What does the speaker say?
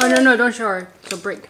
Oh, no, no, don't show her. She'll break.